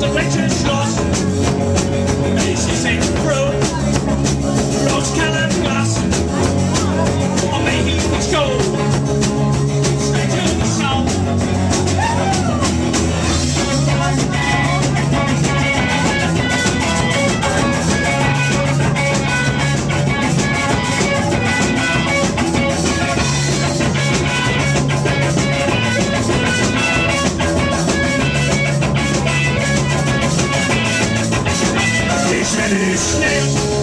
the greatest loss. And she said, bro. finish it.